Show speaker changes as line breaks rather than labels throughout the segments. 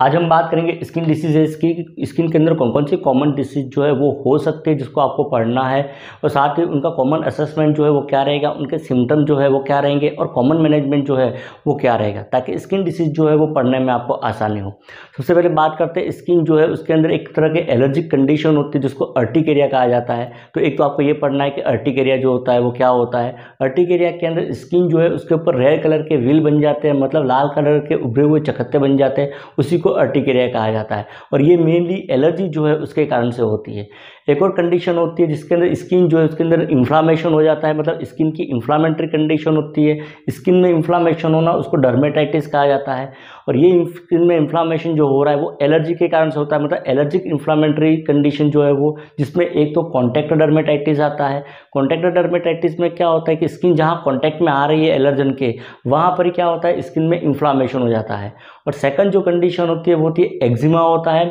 आज हम बात करेंगे स्किन डिसीजेज की स्किन के अंदर कौन कौन सी कॉमन डिसीज जो है वो हो सकती है जिसको आपको पढ़ना है और साथ ही उनका कॉमन असेसमेंट जो है वो क्या रहेगा, उनके सिम्टम जो है वो क्या रहेंगे और कॉमन मैनेजमेंट जो है वो क्या रहेगा, ताकि स्किन डिसीज जो है वो पढ़ने में आपको आसानी हो। सबसे पहले बात करते हैं स्किन जो है, उसके अंदर एक तरह के एलर्जिक कंडीशन होती है जिसको अर्टिक एरिया कहा जाता है। तो एक तो आपको ये पढ़ना है कि अर्टिक एरिया जो होता है वो क्या होता है? अर्टिक एरिया के अंदर स्किन जो है उसके ऊपर रेड कलर के व्हील बन जाते हैं मतलब लाल कलर के उभरे हुए चकत्ते बन जाते हैं, उसी को को अर्टिकेरिया कहा जाता है। और ये मेनली एलर्जी जो है उसके कारण से होती है। एक और कंडीशन होती है जिसके अंदर स्किन जो है उसके अंदर इन्फ्लामेशन हो जाता है मतलब स्किन की इन्फ्लामेटरी कंडीशन होती है। स्किन में इन्फ्लामेशन होना उसको डर्मेटाइटिस कहा जाता है। और ये स्किन में इन्फ्लामेशन जो हो रहा है वो एलर्जी के कारण से होता है मतलब एलर्जिक इन्फ्लामेटरी कंडीशन जो है वो, जिसमें एक तो कॉन्टैक्ट डर्मेटाइटिस आता है। कॉन्टैक्ट डर्मेटाइटिस में क्या होता है कि स्किन जहाँ कॉन्टैक्ट में आ रही है एलर्जन के, वहाँ पर क्या होता है स्किन में इन्फ्लामेशन हो जाता है। और सेकंड जो कंडीशन होती है, वो होती है एक्जिमा होता है।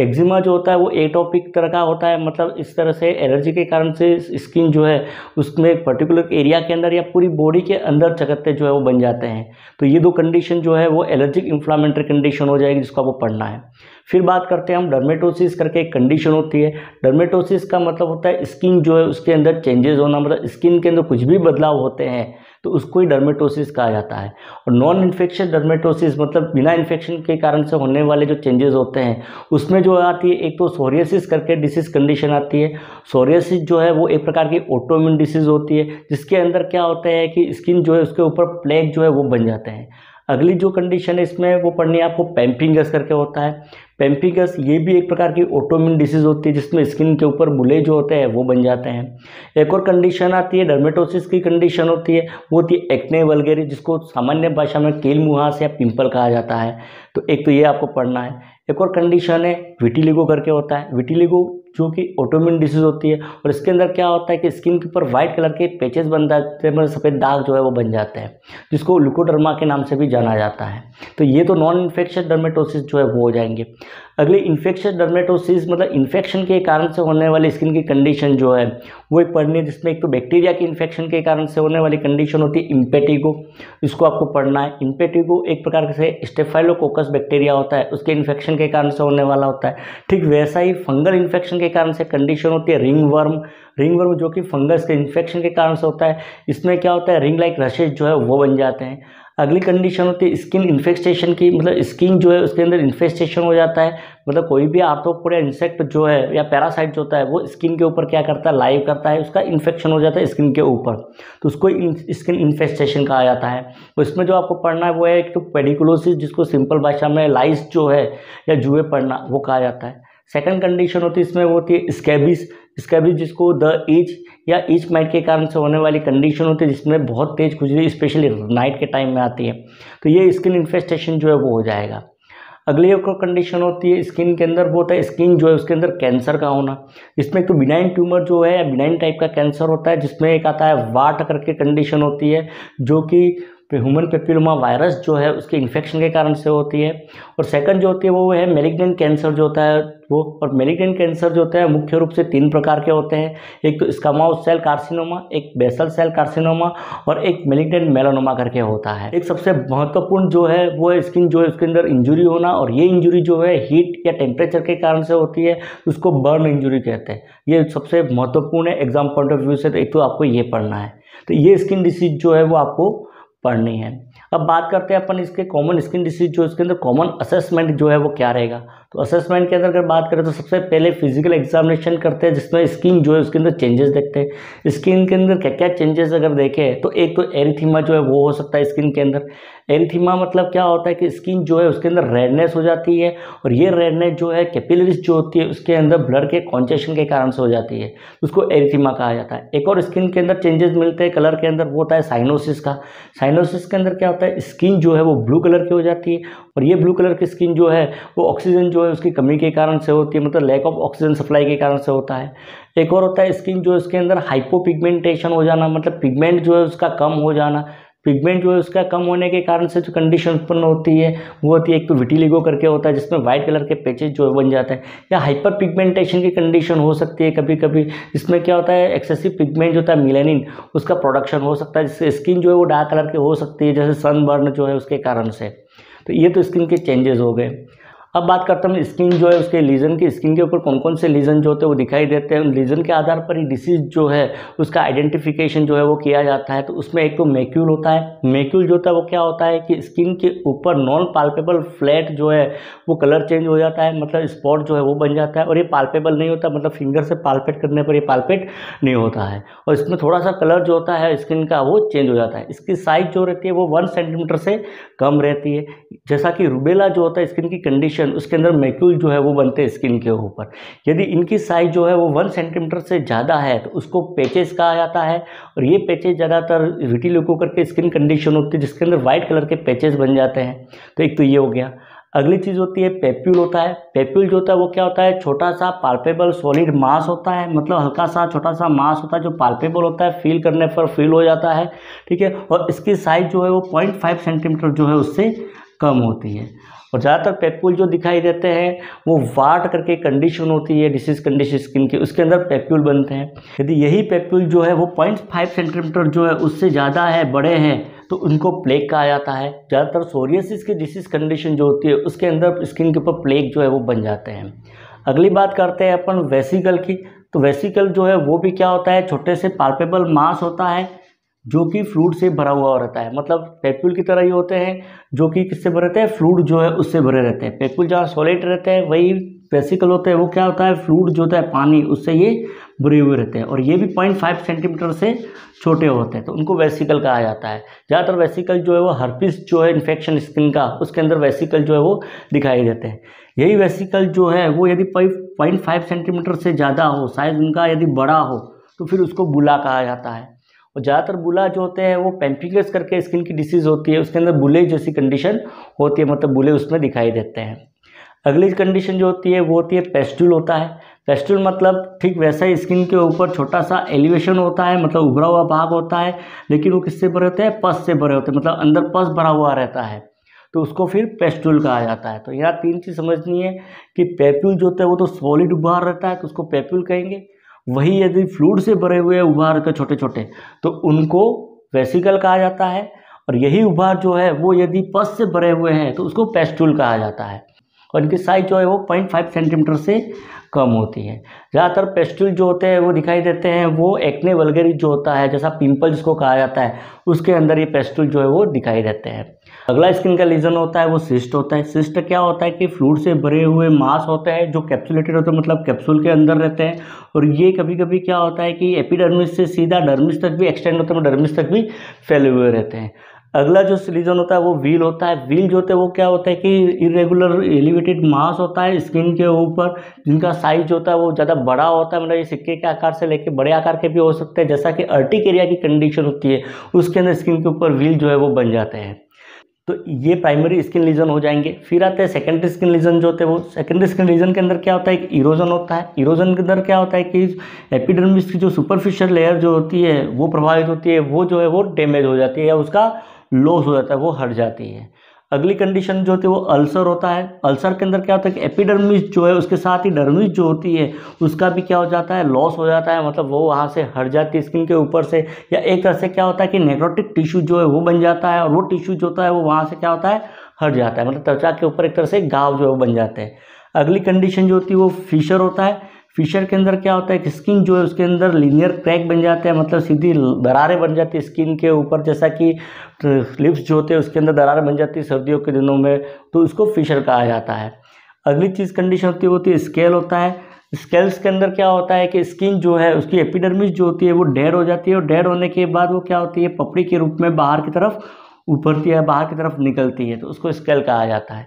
एक्जिमा जो होता है वो एटोपिक तरह का होता है मतलब इस तरह से एलर्जी के कारण से स्किन जो है, उसमें पर्टिकुलर एरिया के अंदर या पूरी बॉडी के अंदर चकत्ते जो है वो बन जाते हैं। तो ये दो कंडीशन जो है, वो एलर्जिक इन्फ्लामेंट्री कंडीशन हो जाएगी जिसको आपको पढ़ना है। फिर बात करते हैं हम डर्मेटोसिस करके एक कंडीशन होती है। डर्मेटोसिस का मतलब होता है स्किन जो है उसके अंदर चेंजेस होना मतलब स्किन के अंदर कुछ भी बदलाव होते हैं तो उसको ही डर्मेटोसिस कहा जाता है। और नॉन इन्फेक्शन डर्मेटोसिस मतलब बिना इन्फेक्शन के कारण से होने वाले जो चेंजेस होते हैं, उसमें जो आती है, एक तो सोरियसिस करके डिसीज कंडीशन आती है। सोरियसिस जो है वो एक प्रकार की ऑटोमिन डिसीज होती है, जिसके अंदर क्या होता है कि स्किन जो है उसके ऊपर प्लेग जो है वो बन जाते हैं। अगली जो कंडीशन है, इसमें वो पढ़नी है आपको पैम्पिंगस करके होता है। पेम्पिकस ये भी एक प्रकार की ऑटोमिन डिसीज़ होती है, जिसमें स्किन के ऊपर बुले जो होते हैं, वो बन जाते हैं। एक और कंडीशन आती है डर्मेटोसिस की कंडीशन होती है, वो होती है एक्ने वलगेरी जिसको सामान्य भाषा में केल मुहास या पिंपल कहा जाता है। तो एक तो ये आपको पढ़ना है। एक और कंडीशन है विटिलिगो करके होता है। विटिलिगो जो कि ऑटोमिन डिसीज होती है और इसके अंदर क्या होता है कि स्किन के ऊपर वाइट कलर के पेचेस बन जाते हैं मतलब सफ़ेद दाग जो है वो बन जाते हैं, जिसको लुकोडर्मा के नाम से भी जाना जाता है। तो ये तो नॉन इन्फेक्शन डर्मेटोसिस जो है वो हो जाएँगे। अगले इन्फेक्शन डर्मेटोसिस मतलब इन्फेक्शन के कारण से होने वाली स्किन की कंडीशन जो है, वो एक पढ़नी है, जिसमें एक तो बैक्टीरिया की इन्फेक्शन के कारण से होने वाली कंडीशन होती है इम्पेटिगो इसको आपको पढ़ना है। इम्पेटिगो एक प्रकार से स्टेफाइलोकोकस बैक्टीरिया होता है, उसके इन्फेक्शन के कारण से होने वाला होता है। ठीक वैसा ही फंगल इन्फेक्शन के कारण से कंडीशन होती है रिंग वर्म रिंग वर्म जो कि फंगस के इन्फेक्शन के कारण से होता है, इसमें क्या होता है रिंग लाइक रशेज जो है वो बन जाते हैं। अगली कंडीशन होती है स्किन इन्फेक्टेशन की मतलब स्किन जो है उसके अंदर इन्फेस्टेशन हो जाता है। मतलब कोई भी आर्थोपोड या इंसेक्ट जो है या पैरासाइट जो होता है, वो स्किन के ऊपर क्या करता है लाइव करता है, उसका इन्फेक्शन हो जाता है स्किन के ऊपर। तो उसको स्किन इन्फेस्टेशन कहा जाता है। तो इसमें जो आपको पढ़ना है वो है एक तो पेडिकुलोसिस जिसको सिंपल भाषा में लाइस जो है या जुए पढ़ना, वो कहा जाता है। सेकंड कंडीशन होती है इसमें वो होती है स्कैबिस स्कैबिस जिसको द एज या ईच माइट के कारण से होने वाली कंडीशन होती है जिसमें बहुत तेज़ खुजली स्पेशली नाइट के टाइम में आती है. तो ये स्किन इन्फेस्टेशन जो है वो हो जाएगा. अगली एक कंडीशन होती है स्किन के अंदर वो होता है स्किन जो है उसके अंदर कैंसर का होना. इसमें एक तो बिनाइन ट्यूमर जो है बिनाइन टाइप का कैंसर होता है, जिसमें एक आता है वाट करके कंडीशन होती है, जो कि ह्यूमन पेपिलोमा वायरस जो है, उसके इन्फेक्शन के कारण से होती है। और सेकंड जो होती है, वो है मेलिग्नेंट कैंसर जो होता है, वो और मेलिग्नेंट कैंसर जो होता है, मुख्य रूप से तीन प्रकार के होते हैं। एक तो स्कामाउस सेल कार्सिनोमा एक बेसल सेल कार्सिनोमा और एक मेलिग्नेंट मेलानोमा करके होता है। एक सबसे महत्वपूर्ण जो है, वो है स्किन जो है, उसके अंदर इंजुरी होना और ये इंजुरी जो है हीट या टेम्परेचर के कारण से होती है, उसको बर्न इंजुरी कहते हैं। ये सबसे महत्वपूर्ण है एग्ज़ाम पॉइंट ऑफ़ व्यू से तो एक तो आपको ये पढ़ना है। तो ये स्किन डिसीज जो है, वो आपको पढ़नी है। अब बात करते हैं अपन इसके कॉमन स्किन डिसीज जो इसके अंदर कॉमन असेसमेंट जो है वो क्या रहेगा? तो असेसमेंट के अंदर अगर बात करें तो सबसे पहले फ़िज़िकल एग्जामिनेशन करते हैं, जिसमें स्किन जो है उसके अंदर चेंजेस देखते हैं। स्किन के अंदर क्या क्या चेंजेस अगर देखें तो एक तो एरिथीमा जो है वो हो सकता है स्किन के अंदर। एरिथीमा मतलब क्या होता है कि स्किन जो है उसके अंदर रेडनेस हो जाती है और ये रेडनेस जो है कैपिलरीज जो होती है उसके अंदर ब्लड के कॉन्चेशन के कारण से हो जाती है। उसको एरिथीमा कहा जाता है। एक और स्किन के अंदर चेंजेस मिलते हैं कलर के अंदर, वो होता है साइनोसिस का। साइनोसिस के अंदर क्या होता है स्किन जो है वो ब्लू कलर की हो जाती है और ये ब्लू कलर की स्किन जो है, वो ऑक्सीजन जो है उसकी कमी के कारण से होती है मतलब लैक ऑफ़ ऑक्सीजन सप्लाई के कारण से होता है। एक और होता है स्किन जो है उसके अंदर हाइपोपिगमेंटेशन हो जाना मतलब पिगमेंट जो है उसका कम हो जाना। पिगमेंट जो है उसका कम होने के कारण से जो कंडीशन उत्पन्न होती है, वो होती है एक तो विटिलिगो करके होता है, जिसमें वाइट कलर के पैचेज जो बन जाते हैं, या हाइपर पिगमेंटेशन की कंडीशन हो सकती है कभी कभी इसमें क्या होता है एक्सेसिव पिगमेंट जो होता है मिलेनिन उसका प्रोडक्शन हो सकता है, जिससे स्किन जो है वो डार्क कलर की हो सकती है, जैसे सनबर्न जो है उसके कारण से। तो ये तो स्किन के चेंजेस हो गए। अब बात करते हूँ स्किन जो है, उसके लीजन की। स्किन के ऊपर कौन कौन से लीजन जो होते हैं, वो दिखाई देते हैं। उन लीजन के आधार पर ही डिसीज जो है, उसका आइडेंटिफिकेशन जो है, वो किया जाता है। तो उसमें एक तो मैक्यूल होता है। मैक्यूल जो होता है, वो क्या होता है कि स्किन के ऊपर नॉन पाल्पेबल फ्लैट जो है, वो कलर चेंज हो जाता है। मतलब स्पॉट जो है, वो बन जाता है। और ये पाल्पेबल नहीं होता मतलब फिंगर से पाल्पेट करने पर ये पाल्पेट नहीं होता है। और इसमें थोड़ा सा कलर जो होता है, स्किन का, वो चेंज हो जाता है। इसकी साइज़ जो रहती है, वो वन सेंटीमीटर से कम रहती है। जैसा कि रूबेला जो होता है, स्किन की कंडीशन उसके अंदर मैक्यूल जो है वो बनते हैं स्किन के ऊपर। यदि इनकी साइज़ जो है वो वन सेंटीमीटर से ज़्यादा है तो उसको पेचेस कहा जाता है और ये पेचेस ज़्यादातर विटिलिको करके स्किन कंडीशन होती है, जिसके अंदर वाइट कलर के पेचेस बन जाते हैं। तो एक तो ये हो गया। अगली चीज़ होती है पेप्यूल होता है। पेप्यूल जो होता है वो क्या होता है? छोटा सा पाल्पेबल सॉलिड मास होता है मतलब हल्का सा छोटा सा मास होता है जो पाल्पेबल होता है फील करने पर फील हो जाता है, ठीक है? और इसकी साइज़ जो है वो पॉइंट फाइव सेंटीमीटर जो है उससे कम होती है। और ज़्यादातर पेप्यूल जो दिखाई देते हैं, वो वाट करके कंडीशन होती है डिसीज कंडीशन स्किन की, उसके अंदर पेप्यूल बनते हैं। यदि यही पेप्यूल जो है, वो पॉइंट फाइव सेंटीमीटर जो है, उससे ज़्यादा है, बड़े हैं तो उनको प्लेग कहा जाता है। ज़्यादातर सोरियसिस की डिसीज कंडीशन जो होती है, उसके अंदर स्किन के ऊपर प्लेग जो है, वो बन जाते हैं। अगली बात करते हैं अपन वेसिकल की। तो वेसिकल जो है, वो भी क्या होता है, छोटे से पाल्पेबल मास होता है जो कि फ्लूड से भरा हुआ रहता है। मतलब पेपुल की तरह ही होते हैं, जो कि किससे भरे रहते हैं? फ्लूड जो है उससे भरे रहते हैं। पेपुल जहाँ सॉलिड रहते हैं, वही वेसिकल होते हैं, वो क्या होता है? फ्लूड जो होता है, पानी, उससे ये भरे हुए रहते हैं। और ये भी पॉइंट फाइव सेंटीमीटर से छोटे होते हैं तो उनको वेसिकल कहा जाता है। ज़्यादातर वेसिकल जो है वो हर्पिस जो है इन्फेक्शन स्किन का, उसके अंदर वेसिकल जो है वो दिखाई देते हैं। यही वेसिकल जो है, वो यदि पॉइंट फाइव सेंटीमीटर से ज़्यादा हो, साइज़ उनका यदि बड़ा हो तो फिर उसको बुला कहा जाता है। और ज़्यादातर बुला जो होते हैं वो पेम्पिकस करके स्किन की डिसीज़ होती है, उसके अंदर बुले जैसी कंडीशन होती है मतलब बुले उसमें दिखाई देते हैं। अगली कंडीशन जो होती है, वो होती है पेस्टुल होता है। पेस्टुल मतलब ठीक वैसा ही स्किन के ऊपर छोटा सा एलिवेशन होता है मतलब उभरा हुआ भाग होता है, लेकिन वो किससे भरे होते हैं? पस से भरे होते हैं मतलब अंदर पस भरा हुआ रहता है। तो उसको फिर पेस्टुल कहा जाता है। तो यहाँ तीन चीज़ समझनी है कि पेप्यूल जो होता है वो तो सॉलिड उभार रहता है तो उसको पेप्यूल कहेंगे। वही यदि फ्लूड से भरे हुए उभार के छोटे छोटे तो उनको वेसिकल कहा जाता है और यही उभार जो है, वो यदि पस से भरे हुए हैं तो उसको पेस्टूल कहा जाता है। और इनकी साइज़ जो है, वो पॉइंट फाइव सेंटीमीटर से कम होती है। ज़्यादातर पेस्टुल जो होते हैं, वो दिखाई देते हैं, वो एक्ने वलगेरी जो होता है, जैसा पिंपल जिसको कहा जाता है, उसके अंदर ये पेस्टुल जो है, वो दिखाई देते हैं। अगला स्किन का लीजन होता है, वो सिस्ट होता है। सिस्ट क्या होता है कि फ्लूड से भरे हुए मांस होते हैं, जो कैप्सुलेटेड होते हैं मतलब कैप्सूल के अंदर रहते हैं। और ये कभी कभी क्या होता है कि एपिडर्मिस से सीधा डर्मिस तक भी, एक्सटेंड होते हैं, डर्मिस तक भी फैले हुए रहते हैं। अगला जो रीजन होता है वो व्हील होता है। व्हील जो होते हैं वो क्या होता है कि इरेगुलर एलिवेटेड मास होता है स्किन के ऊपर। जिनका साइज़ होता है वो ज़्यादा बड़ा होता है मतलब ये सिक्के के आकार से लेके बड़े आकार के भी हो सकते हैं। जैसा कि अर्टिक एरिया की कंडीशन होती है, उसके अंदर स्किन के ऊपर व्हील जो है वो बन जाते हैं। तो ये प्राइमरी स्किन लीजन हो जाएँगे। फिर आते हैं सेकेंडरी स्किन लीजन जो होते हैं वो। सेकेंडरी स्किन लीजन के अंदर क्या होता है? एक इरोजन होता है। इरोजन के अंदर क्या होता है कि एपिडर्मिस की जो सुपरफिशियल लेयर जो होती है, वो प्रभावित होती है। वो जो है वो डैमेज हो जाती है या उसका लॉस हो जाता है, वो हट जाती है। अगली कंडीशन जो होती है, वो अल्सर होता है। अल्सर के अंदर क्या होता है कि एपिडर्मिस जो है, उसके साथ ही डर्मिस जो होती है, उसका भी क्या हो जाता है लॉस हो जाता है। मतलब वो वहाँ से हट जाती है स्किन के ऊपर से। या एक तरह से क्या होता है कि नेक्रोटिक टिश्यू जो है, वो बन जाता है। और वो टिश्यू जो होता है, वो वहाँ से क्या होता है, हट जाता है। मतलब त्वचा के ऊपर एक तरह से गाव जो है, वो बन जाते हैं। अगली कंडीशन जो होती है, वो फिशर होता है। फिशर के अंदर क्या होता है कि स्किन जो है उसके अंदर लीनियर क्रैक बन जाते हैं मतलब सीधी दरारें बन जाती है स्किन के ऊपर, जैसा कि लिप्स जो होते हैं उसके अंदर दरारें बन जाती है सर्दियों के दिनों में तो उसको फिशर कहा जाता है। अगली चीज़ कंडीशन होती है होती है स्केल होता है। स्केल्स के अंदर क्या होता है कि स्किन जो है, उसकी एपिडर्मिस जो होती है, वो डेड हो जाती है और डेड होने के बाद वो क्या होती है, पपड़ी के रूप में बाहर की तरफ़ उभरती है बाहर की तरफ़ निकलती है तो उसको स्केल कहा जाता है।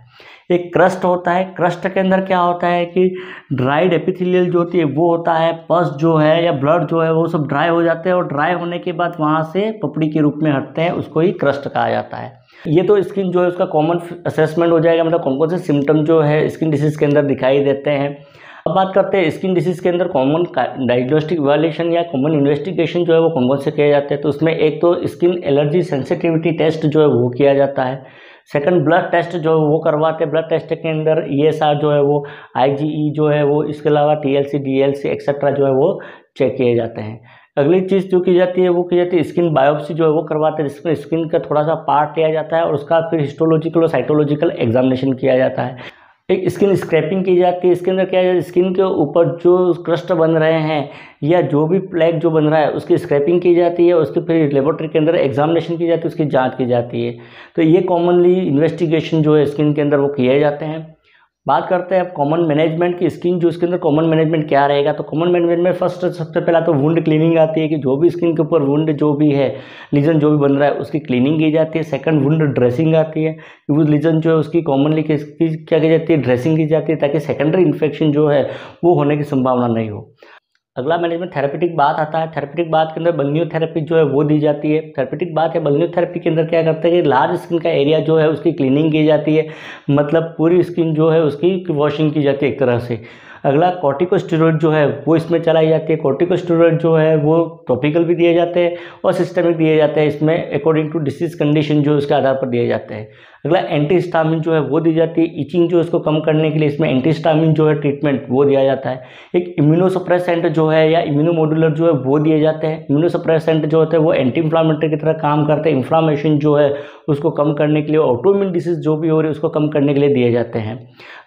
एक क्रस्ट होता है, क्रस्ट के अंदर क्या होता है कि ड्राइड एपिथेलियल जो होती है, वो होता है, पस जो है या ब्लड जो है, वो सब ड्राई हो जाते हैं और ड्राई होने के बाद वहाँ से पपड़ी के रूप में हटते हैं, उसको ही क्रस्ट कहा जाता है। ये तो स्किन जो है, उसका कॉमन असेसमेंट हो जाएगा मतलब कौन कौन से सिम्टम जो है स्किन डिसीज़ के अंदर दिखाई देते हैं। अब बात करते हैं स्किन डिसीज़ के अंदर कॉमन डायग्नोस्टिक इवेल्यूशन या कॉमन इन्वेस्टिगेशन जो है वो कौन कौन से किए जाते हैं? तो उसमें एक तो स्किन एलर्जी सेंसिटिविटी टेस्ट जो है वो किया जाता है। सेकंड ब्लड टेस्ट जो है वो करवाते हैं। ब्लड टेस्ट के अंदर ई एस आर जो है वो आई जी ई जो है वो, इसके अलावा टी एल सी एक्सेट्रा जो है वो चेक किए जाते हैं। अगली चीज़ जो की जाती है वो की जाती है स्किन बायोप्सी जो है वो करवाते हैं। जिसमें स्किन का थोड़ा सा पार्ट लिया जाता है और उसका फिर हिस्टोलॉजिकल और साइटोलॉजिकल एग्जामिनेशन किया जाता है। एक स्किन स्क्रैपिंग की जाती है। इसके अंदर क्या है? स्किन के ऊपर जो क्रस्ट बन रहे हैं या जो भी प्लेग जो बन रहा है, उसकी स्क्रैपिंग की जाती है। उसके फिर लेबोरेटरी के अंदर एग्जामिनेशन की जाती है, उसकी जाँच की जाती है। तो ये कॉमनली इन्वेस्टिगेशन जो है स्किन के अंदर वो किए जाते हैं। बात करते हैं अब कॉमन मैनेजमेंट की स्किन जो इसके अंदर कॉमन मैनेजमेंट क्या रहेगा? तो कॉमन मैनेजमेंट में फ़र्स्ट सबसे पहला तो वुंड क्लीनिंग आती है कि जो भी स्किन के ऊपर वुंड जो भी है लीजन जो भी बन रहा है, उसकी क्लीनिंग की जाती है। सेकंड वुंड ड्रेसिंग आती है वो लीजन जो है उसकी कॉमनली क्या की जाती है? ड्रेसिंग की जाती है ताकि सेकेंडरी इन्फेक्शन जो है, वो होने की संभावना नहीं हो। अगला मैनेजमेंट थेरेपेटिक बात आता है। थेरेपेटिक बात के अंदर बल्नियो थेरेपी जो है वो दी जाती है। थेरेपेटिक बात है बल्नियो थेरेपी के अंदर क्या करते हैं कि लार्ज स्किन का एरिया जो है उसकी क्लीनिंग की जाती है। मतलब पूरी स्किन जो है उसकी वॉशिंग की जाती है एक तरह से। अगला कॉर्टिकोस्टेरॉइड जो है वो इसमें चलाई जाती है। कॉर्टिकोस्टेरॉइड जो है वो टॉपिकल भी दिए जाते हैं और सिस्टमिक दिए जाते हैं। इसमें अकॉर्डिंग टू डिसीज कंडीशन जो उसके आधार पर दिए जाते हैं। अगला एंटीस्टामिन जो है वो दी जाती है। इचिंग जो इसको कम करने के लिए इसमें एंटीस्टामिन जो है ट्रीटमेंट वो दिया जाता है। एक इम्यूनोसप्रेसेंट जो है या इम्यूनोमोडुलर जो है वो दिए जाते हैं। इम्यूनोसप्रेसेंट जो होते हैं वो एंटी इन्फ्लामेटरी की तरह काम करते हैं। इन्फ्लामेशन जो है उसको कम करने के लिए ऑटोमिन डिसीज जो भी हो रही है उसको कम करने के लिए दिए जाते हैं।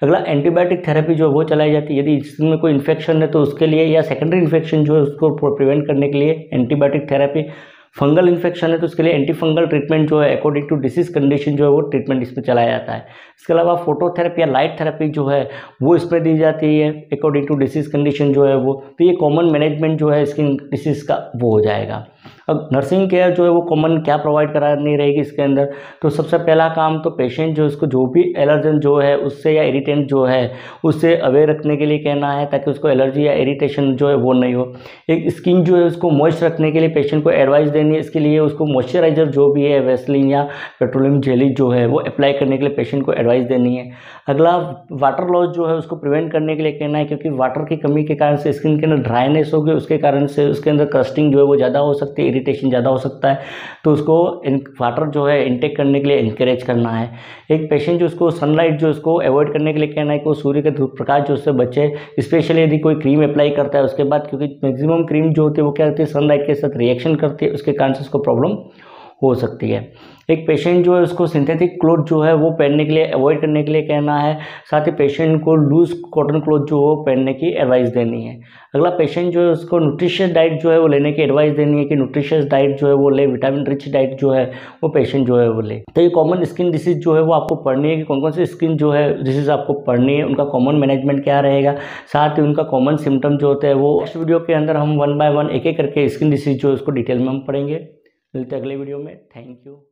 अगला एंटीबायोटिक थेरेपी जो है वो चलाई जाती है। यदि इसमें कोई इन्फेक्शन है तो उसके लिए या सेकेंडरी इन्फेक्शन जो है उसको प्रिवेंट करने के लिए एंटीबायोटिक थेरेपी फंगल इन्फेक्शन है तो उसके लिए एंटी फंगल ट्रीटमेंट जो है अकॉर्डिंग टू डिसीज कंडीशन जो है वो ट्रीटमेंट इसमें चलाया जाता है इसके अलावा फोटोथेरेपी या लाइट थेरेपी जो है वो इसमें दी जाती है अकॉर्डिंग टू डिसीज कंडीशन जो है वो तो ये कॉमन मैनेजमेंट जो है स्किन डिसीज़ का वो हो जाएगा अब नर्सिंग केयर जो है वो कॉमन क्या प्रोवाइड करानी रहेगी इसके अंदर तो सबसे पहला काम तो पेशेंट जो उसको जो भी एलर्जन जो है उससे या इरिटेंट जो है उससे अवेयर रखने के लिए कहना है ताकि उसको एलर्जी या इरिटेशन जो है वो नहीं हो एक स्किन जो है उसको मॉइस्ट रखने के लिए पेशेंट को एडवाइस देनी है, इसके लिए उसको मॉइस्चराइजर जो भी है वेस्लिन या पेट्रोलियम जेली जो है, वो अप्लाई करने के लिए पेशेंट को एडवाइस देनी है। अगला वाटर लॉस जो है, उसको प्रिवेंट करने के लिए कहना है, क्योंकि वाटर की कमी के कारण से स्किन के अंदर ड्राइनेस होगी, उसके कारण से उसके अंदर कस्टिंग जो है, वो ज़्यादा हो सकती है इरिटेशन ज़्यादा हो सकता है। तो उसको वाटर जो है इनटेक करने के लिए इंकरेज करना है। एक पेशेंट जो उसको सनलाइट जो उसको अवॉइड करने के लिए कहना है कि वो सूर्य के प्रकाश जो उससे बचे स्पेशली यदि कोई क्रीम अप्लाई करता है, उसके बाद क्योंकि मैक्सिमम क्रीम जो होती है, वो क्या होती है सनलाइट के साथ रिएक्शन करती है, उसके कारण से उसको प्रॉब्लम हो सकती है एक पेशेंट जो है उसको सिंथेटिक क्लोथ जो है वो पहनने के लिए अवॉइड करने के लिए कहना है साथ ही पेशेंट को लूज कॉटन क्लोथ जो हो पहनने की एडवाइस देनी है अगला पेशेंट जो है उसको न्यूट्रिशियस डाइट जो है वो लेने की एडवाइस देनी है कि न्यूट्रिशियस डाइट जो है वो ले विटामिन रिच डाइट जो है वो पेशेंट जो है वो ले तो ये कॉमन स्किन डिसीज जो है वो आपको पढ़नी है कि कौन कौन सी स्किन जो है डिसीज आपको पढ़नी है उनका कॉमन मैनेजमेंट क्या रहेगा साथ ही उनका कॉमन सिम्टम जो होते हैं वो नेक्स्ट वीडियो के अंदर हम वन बाय वन एक एक करके स्किन डिसीज जो है उसको डिटेल में हम पढ़ेंगे मिलते अगले वीडियो में। Thank you.